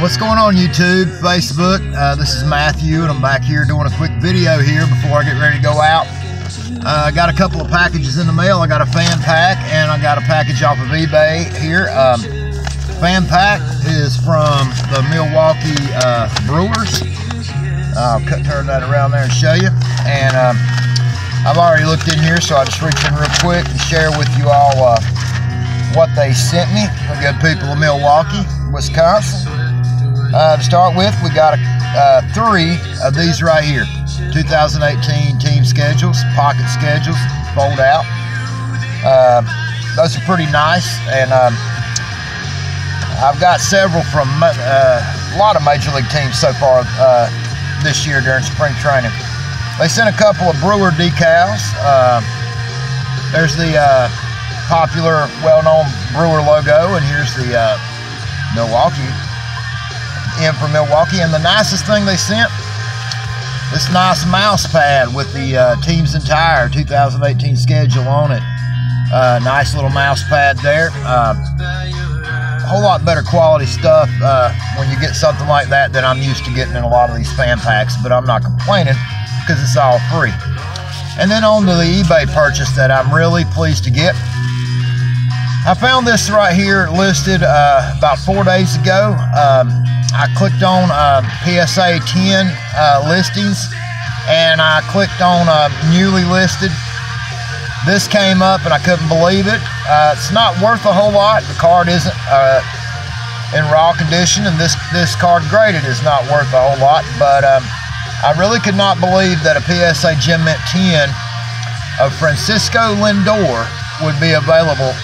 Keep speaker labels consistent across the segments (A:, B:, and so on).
A: What's going on YouTube, Facebook? Uh, this is Matthew and I'm back here doing a quick video here before I get ready to go out. Uh, I got a couple of packages in the mail. I got a fan pack and I got a package off of eBay here. Um, fan pack is from the Milwaukee uh, Brewers. I'll cut, turn that around there and show you. And um, I've already looked in here so I'll just reach in real quick and share with you all uh, what they sent me. The good people of Milwaukee, Wisconsin. Uh, to start with, we got a, uh, three of these right here. 2018 team schedules, pocket schedules, fold out. Uh, those are pretty nice, and um, I've got several from uh, a lot of major league teams so far uh, this year during spring training. They sent a couple of Brewer decals. Uh, there's the popular, well-known Brewer logo, and here's the uh, Milwaukee in from Milwaukee. And the nicest thing they sent, this nice mouse pad with the uh, team's entire 2018 schedule on it. Uh, nice little mouse pad there. Uh, a whole lot better quality stuff uh, when you get something like that than I'm used to getting in a lot of these fan packs, but I'm not complaining because it's all free. And then on to the eBay purchase that I'm really pleased to get. I found this right here listed uh, about four days ago. Um, I clicked on uh, PSA 10 uh, listings and I clicked on uh, newly listed. This came up and I couldn't believe it. Uh, it's not worth a whole lot. The card isn't uh, in raw condition and this, this card graded is not worth a whole lot. But um, I really could not believe that a PSA Gem Mint 10 of Francisco Lindor would be available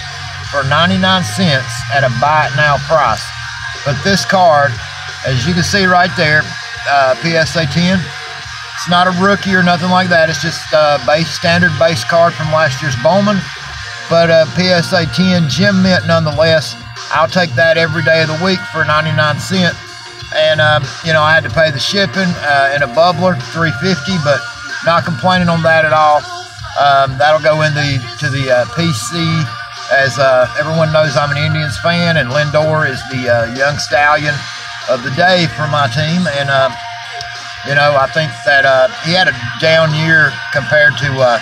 A: for 99 cents at a buy it now price. But this card, as you can see right there, uh, PSA 10, it's not a rookie or nothing like that. It's just a base standard base card from last year's Bowman. But uh, PSA 10 Gem Mint nonetheless. I'll take that every day of the week for 99 cents. And um, you know, I had to pay the shipping uh, in a bubbler, 350, but not complaining on that at all. Um, that'll go into the, to the uh, PC as uh, everyone knows, I'm an Indians fan, and Lindor is the uh, young stallion of the day for my team. And, uh, you know, I think that uh, he had a down year compared to uh,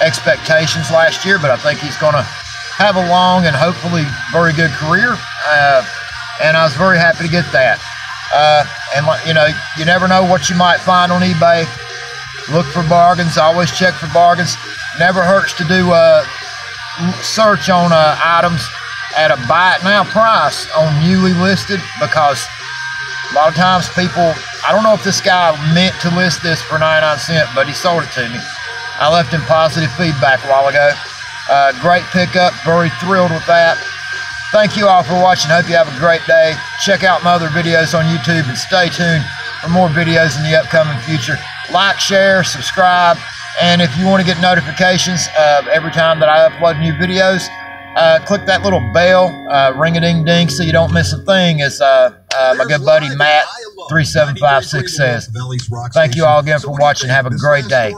A: expectations last year, but I think he's going to have a long and hopefully very good career. Uh, and I was very happy to get that. and, you know, you never know what you might find on eBay. Look for bargains. Always check for bargains. Never hurts to do a search on uh, items at a buy it now price on newly listed because a lot of times people, I don't know if this guy meant to list this for 99 cents, but he sold it to me. I left him positive feedback a while ago. Uh, great pickup, very thrilled with that. Thank you all for watching. Hope you have a great day. Check out my other videos on YouTube and stay tuned for more videos in the upcoming future. Like, share, subscribe. And if you want to get notifications uh, every time that I upload new videos, uh, click that little bell, uh, ring a ding ding, so you don't miss a thing. As uh, uh, my good buddy Matt three seven five six says. Thank you all again for watching. Have a great day.